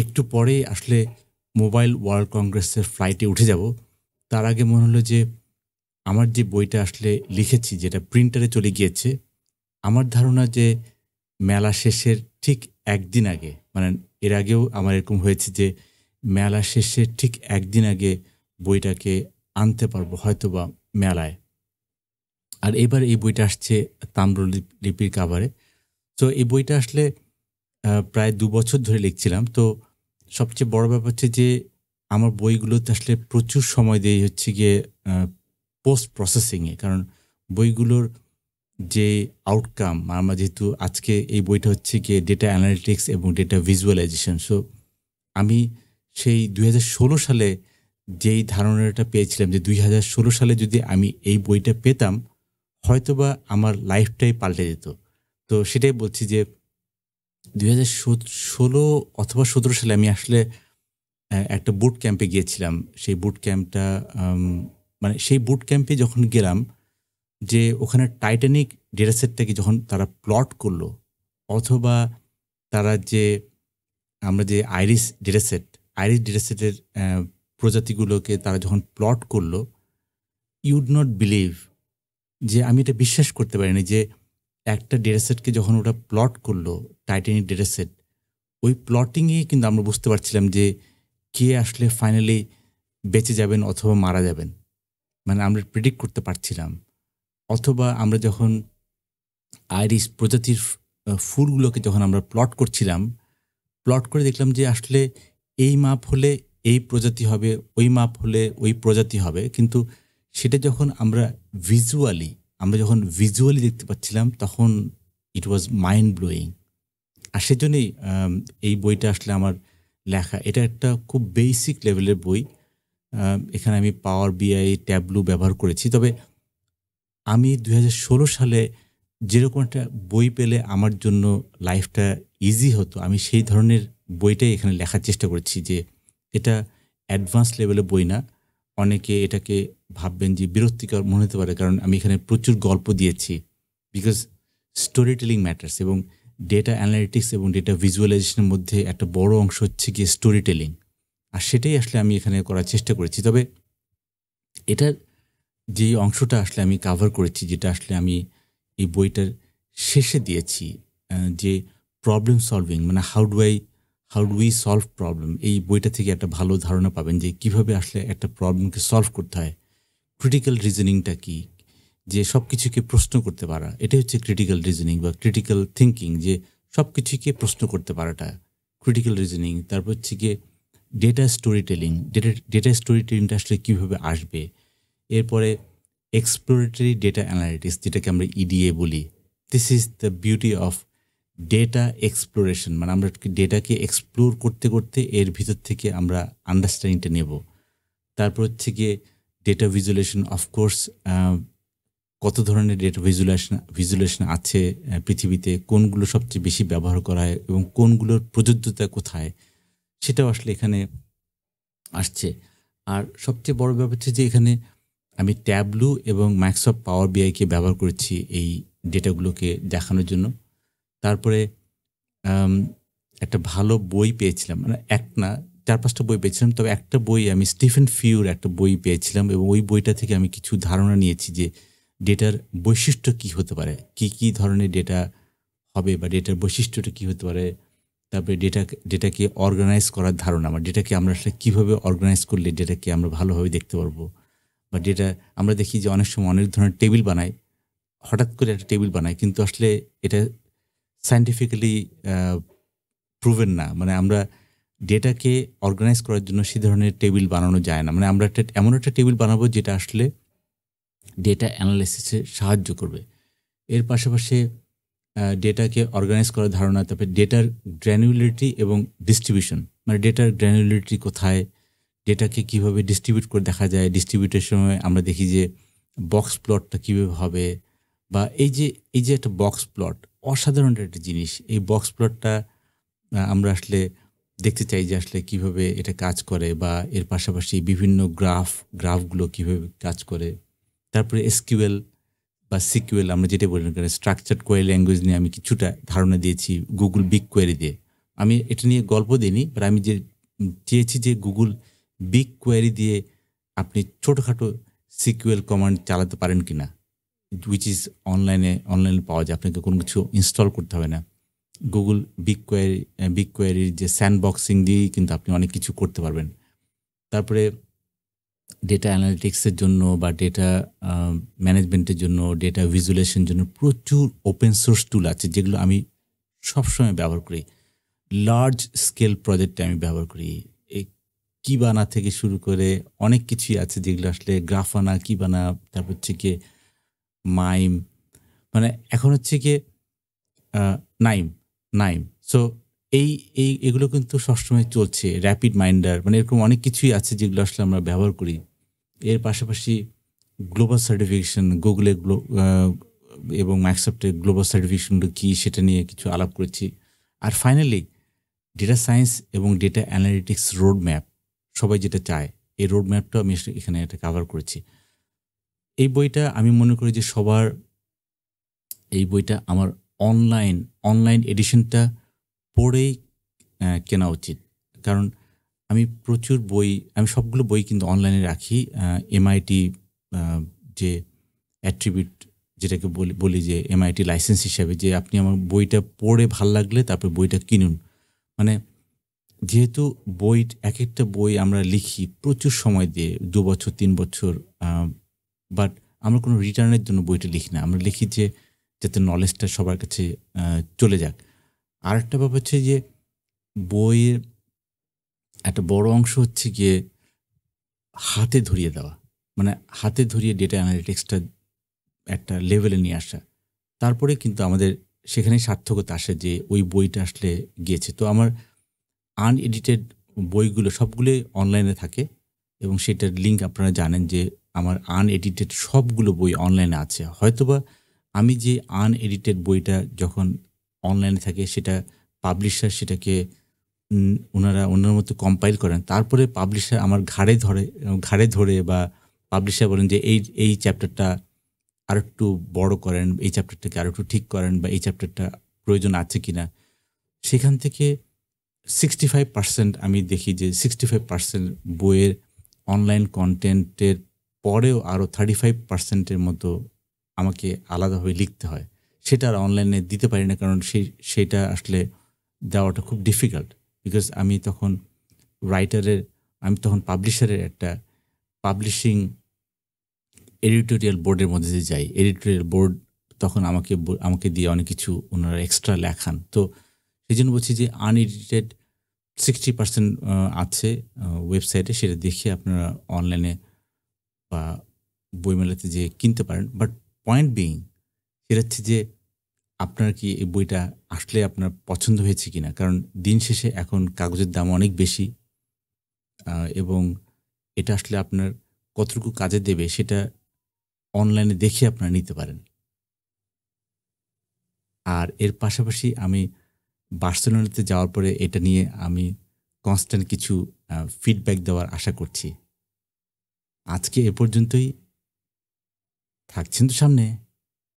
একটু পরে আসলে মোবাইল ওয়ার্ল্ড কংগ্রেসের ফ্লাইটে উঠে যাব। তার আগে মনে হলো যে আমার যে বইটা আসলে লিখেছি, যেটা প্রিন্টারে চলে গিয়েছে, আমার ধারণা যে মেলা শেষের ঠিক একদিন আগে মানে এর আগেও আমার এরকম হয়েছে যে মেলা শেষের ঠিক একদিন আগে বইটাকে আনতে পারব হয়তো বা মেলায়। আর এবার এই বইটা আসছে তাম্রলিপির কাভারে তো এই বইটা আসলে প্রায় দু বছর ধরে লিখছিলাম। তো সবচেয়ে বড় ব্যাপার হচ্ছে যে আমার বইগুলোতে আসলে প্রচুর সময় দেয় হচ্ছে গিয়ে পোস্ট প্রসেসিংয়ে কারণ বইগুলোর যে আউটকাম আমরা যেহেতু আজকে এই বইটা হচ্ছে গিয়ে ডেটা অ্যানালিটিক্স এবং ডেটা ভিজুয়ালাইজেশন সো আমি সেই দুই হাজার ষোলো সালে যেই ধারণাটা পেয়েছিলাম যে দুই হাজার ষোলো সালে যদি আমি এই বইটা পেতাম, হয়তোবা আমার লাইফটাই পাল্টে যেত। তো সেটাই বলছি যে দুই হাজার ষোলো অথবা সতেরো সালে আমি আসলে একটা বুট ক্যাম্পে গিয়েছিলাম। সেই বুট ক্যাম্পটা মানে সেই বুট ক্যাম্পে যখন গেলাম, যে ওখানে টাইটানিক ডেটাসেটটাকে যখন তারা প্লট করল, অথবা তারা যে, আমরা যে আইরিস ডেটাসেট আইরিস ডেটাসেটের প্রজাতিগুলোকে তারা যখন প্লট করল ইউড নট বিলিভ যে আমি এটা বিশ্বাস করতে পারিনি যে একটা ডেটাসেটকে যখন ওটা প্লট করল টাইটানিক ডেটাসেট ওই প্লটিংয়ে কিন্তু আমরা বুঝতে পারছিলাম যে কে আসলে ফাইনালি বেঁচে যাবেন অথবা মারা যাবেন। মানে আমরা প্রেডিক্ট করতে পারছিলাম। অথবা আমরা যখন আইরিস প্রজাতির ফুলগুলোকে যখন আমরা প্লট করছিলাম প্লট করে দেখলাম যে আসলে এই মাপ হলে এই প্রজাতি হবে, ওই মাপ হলে ওই প্রজাতি হবে। কিন্তু সেটা যখন আমরা ভিজুয়ালি আমরা যখন ভিজুয়ালি দেখতে পাচ্ছিলাম, তখন ইট ওয়াজ মাইন্ড ব্লোয়িং আর সেজন্যই এই বইটা আসলে আমার লেখা, এটা একটা খুব বেসিক লেভেলের বই। এখানে আমি পাওয়ার বিআই ট্যাবলু ব্যবহার করেছি। তবে আমি দু হাজার ষোলো সালে যেরকম একটা বই পেলে আমার জন্য লাইফটা ইজি হতো, আমি সেই ধরনের বইটাই এখানে লেখার চেষ্টা করেছি যে এটা অ্যাডভান্স লেভেলের বই না। অনেকে এটাকে ভাববেন যে বিরক্তিকর মনে হতে পারে, কারণ আমি এখানে প্রচুর গল্প দিয়েছি। বিকজ স্টোরি টেলিং ম্যাটার্স এবং ডেটা অ্যানালিটিক্স এবং ডেটা ভিজুয়ালাইজেশনের মধ্যে একটা বড় অংশ হচ্ছে গিয়ে স্টোরি টেলিং আর সেটাই আসলে আমি এখানে করার চেষ্টা করেছি। তবে এটার যে অংশটা আসলে আমি কাভার করেছি, যেটা আসলে আমি এই বইটার শেষে দিয়েছি যে প্রবলেম সলভিং মানে how do I how do we solve problem এই বইটা থেকে একটা ভালো ধারণা পাবেন যে কীভাবে আসলে একটা প্রবলেমকে সলভ করতে হয়। ক্রিটিক্যাল রিজনিংটা কি? যে সব কিছুকে প্রশ্ন করতে পারা। এটাই হচ্ছে ক্রিটিক্যাল রিজনিং বা ক্রিটিক্যাল থিঙ্কিং যে সব কিছুকে প্রশ্ন করতে পারাটা। ক্রিটিক্যাল রিজনিং তারপর হচ্ছে গিয়ে data storytelling data data story টেলিংটা আসলে কীভাবে আসবে? এরপরে এক্সপ্লোরেটরি ডেটা অ্যানালিটিক্স যেটাকে আমরা ইডিএ e বলি। This is the beauty of data exploration মানে আমরা ডেটাকে এক্সপ্লোর করতে করতে এর ভিতর থেকে আমরা আন্ডারস্ট্যান্ডিংটা নেব। তারপর হচ্ছে গিয়ে ডেটা ভিজুয়ালেশন অফকোর্স কত ধরনের ডেটা ভিজুয়ালেশন ভিজুয়ালেশন আছে পৃথিবীতে, কোনগুলো সবচেয়ে বেশি ব্যবহার করা হয় এবং কোনগুলোর প্রযোজ্যতা কোথায়, সেটাও আসলে এখানে আসছে। আর সবচেয়ে বড় ব্যাপার হচ্ছে যে এখানে আমি ট্যাবলু এবং মাইক্রোসফট পাওয়ার বিআইকে ব্যবহার করেছি এই ডেটাগুলোকে দেখানোর জন্য। তারপরে একটা ভালো বই পেয়েছিলাম। মানে এক না, চার পাঁচটা বই পেয়েছিলাম, তবে একটা বই আমি, স্টিফেন ফিউর একটা বই পেয়েছিলাম এবং ওই বইটা থেকে আমি কিছু ধারণা নিয়েছি যে ডেটার বৈশিষ্ট্য কি হতে পারে, কি কি ধরনের ডেটা হবে বা ডেটার বৈশিষ্ট্যটা কি হতে পারে, তারপরে ডেটা, ডেটাকে অর্গানাইজ করার ধারণা আমার ডেটাকে আমরা আসলে কীভাবে অর্গানাইজ করলে ডেটাকে আমরা ভালোভাবে দেখতে পারব, বা ডেটা, আমরা দেখি যে অনেক সময় অনেক ধরনের টেবিল বানাই হঠাৎ করে একটা টেবিল বানাই কিন্তু আসলে এটা সায়েন্টিফিক্যালি প্রুভেন না। মানে আমরা ডেটাকে অর্গানাইজ করার জন্য সে ধরনের টেবিল বানানো যায় না। মানে আমরা একটা, এমন একটা টেবিল বানাবো যেটা আসলে ডেটা অ্যানালাইসিসে সাহায্য করবে। এর পাশাপাশি ডেটাকে অর্গানাইজ করার ধারণা, তারপরে ডেটার গ্র্যানুলারিটি এবং ডিস্ট্রিবিউশন মানে ডেটার গ্র্যানুলারিটি কোথায় ডেটাকে কীভাবে ডিস্ট্রিবিউট করে দেখা যায়। ডিস্ট্রিবিউটের সময় আমরা দেখি যে বক্স প্লটটা কীভাবে হবে, বা এই যে এই যে একটা বক্স প্লট অসাধারণ একটা জিনিস। এই বক্স প্লটটা আমরা আসলে দেখতে চাই যে আসলে কীভাবে এটা কাজ করে বা এর পাশাপাশি বিভিন্ন গ্রাফ গ্রাফগুলো কীভাবে কাজ করে। তারপরে এসকিউএল বা সিকিউএল, আমরা যেটা বলি কারণ স্ট্রাকচার কোয়ারি ল্যাঙ্গুয়েজ নিয়ে আমি কিছুটা ধারণা দিয়েছি গুগল বিগ কোয়ারি দিয়ে। আমি এটা নিয়ে গল্প দিইনি বাট আমি যে চেয়েছি যে গুগল বিগ কোয়ারি দিয়ে আপনি ছোটোখাটো সিকুয়েল কমান্ড চালাতে পারেন কি না উইচ ইজ অনলাইনে অনলাইনে পাওয়া যায়। আপনাকে কোনো কিছু ইনস্টল করতে হবে না। গুগল বিগ কোয়ারি বিগ কোয়ারির যে স্যান্ড বক্সিং দিয়েই কিন্তু আপনি অনেক কিছু করতে পারবেন। তারপরে ডেটা অ্যানালিটিক্সের জন্য বা ডেটা ম্যানেজমেন্টের জন্য ডেটা ভিজুয়ালেশন জন্য প্রচুর ওপেন সোর্স টুল আছে, যেগুলো আমি সবসময় ব্যবহার করি। লার্জ স্কেল প্রজেক্টে আমি ব্যবহার করি। কিবানা থেকে শুরু করে অনেক কিছুই আছে, যেগুলো আসলে গ্রাফানা কিবানা তারপর হচ্ছে কি মাইম। মানে এখন হচ্ছে কি নাইম নাইম। সো এই এই, এগুলো কিন্তু সবসময় চলছে র্যাপিড মাইন্ডার মানে এরকম অনেক কিছুই আছে যেগুলো আসলে আমরা ব্যবহার করি। এর পাশাপাশি গ্লোবাল সার্টিফিকেশন গুগলের এবং মাইক্রোসফটের গ্লোবাল সার্টিফিকেশনগুলো কী, সেটা নিয়ে কিছু আলাপ করেছি। আর ফাইনালি ডেটা সায়েন্স এবং ডেটা অ্যানালিটিক্স রোড ম্যাপ সবাই যেটা চায়, এই রোড ম্যাপটাও আমি এখানে এটা কাভার করেছি। এই বইটা আমি মনে করি যে সবার, এই বইটা আমার অনলাইন অনলাইন এডিশনটা পড়েই কেনা উচিত। কারণ আমি প্রচুর বই, আমি সবগুলো বই কিন্তু অনলাইনে রাখি এমআইটি যে অ্যাট্রিবিউট যেটাকে বলি বলি যে এমআইটি লাইসেন্স হিসাবে যে আপনি আমার বইটা পড়ে ভালো লাগলে তারপর বইটা কিনুন। মানে যেহেতু বই এক একটা বই আমরা লিখি প্রচুর সময় দিয়ে, দু বছর, তিন বছর বাট আমরা কোনো রিটার্নের জন্য বইটা লিখি না। আমরা লিখি যে, যাতে নলেজটা সবার কাছে চলে যাক। আর একটা ব্যাপার হচ্ছে যে, বইয়ের একটা বড় অংশ হচ্ছে গিয়ে হাতে ধরিয়ে দেওয়া। মানে হাতে ধরিয়ে ডেটা অ্যানালিটিক্সটা একটা লেভেলে নিয়ে আসা। তারপরে কিন্তু আমাদের সেখানেই সার্থকতা আসে যে, ওই বইটা আসলে গিয়েছে। তো আমার আনএডিটেড বইগুলো সবগুলোই অনলাইনে থাকে। এবং সেটার লিঙ্ক আপনারা জানেন যে আমার আনএডিটেড সবগুলো বই অনলাইনে আছে। হয়তোবা আমি যে আনএডিটেড বইটা যখন অনলাইনে থাকে, সেটা পাবলিশার সেটাকে ওনারা ওনার মতো কম্পাইল করেন। তারপরে পাবলিশার আমার ঘাড়ে ধরে ঘাড়ে ধরে বা পাবলিশার বলেন যে, এই এই চ্যাপ্টারটা আর একটু বড় করেন, এই চ্যাপ্টারটাকে আর একটু ঠিক করেন বা এই চ্যাপ্টারটা প্রয়োজন আছে কি না সেখান থেকে সিক্সটি ফাইভ পার্সেন্ট আমি দেখি যে সিক্সটি ফাইভ পার্সেন্ট বইয়ের অনলাইন কন্টেন্টের পরেও আরও থার্টি ফাইভ পার্সেন্টের মতো আমাকে আলাদাভাবে লিখতে হয়। সেটা আর অনলাইনে দিতে পারি না, কারণ সেই সেটা আসলে দেওয়াটা খুব ডিফিকাল্ট বিকজ আমি তখন রাইটারের আমি তখন পাবলিশারের একটা পাবলিশিং এডিটোরিয়াল বোর্ডের মধ্যে দিয়ে যাই। এডিটোরিয়াল বোর্ড তখন আমাকে আমাকে দিয়ে অনেক কিছু ওনারা এক্সট্রা লেখান। তো সেই জন্য বলছি যে আনএডিটেড সিক্সটি পার্সেন্ট আছে ওয়েবসাইটে সেটা দেখে আপনারা অনলাইনে বা বইমেলাতে যে কিনতে পারেন। বাট পয়েন্ট বিং সেটা হচ্ছে যে আপনার কি এই বইটা আসলে আপনার পছন্দ হয়েছে কিনা? কারণ দিন শেষে এখন কাগজের দাম অনেক বেশি এবং এটা আসলে আপনার কতটুকু কাজে দেবে সেটা অনলাইনে দেখে আপনারা নিতে পারেন। আর এর পাশাপাশি আমি বার্সেলোনাতে যাওয়ার পরে এটা নিয়ে আমি কনস্ট্যান্ট কিছু ফিডব্যাক দেওয়ার আশা করছি। আজকে এ পর্যন্তই। থাকছেন তো সামনে।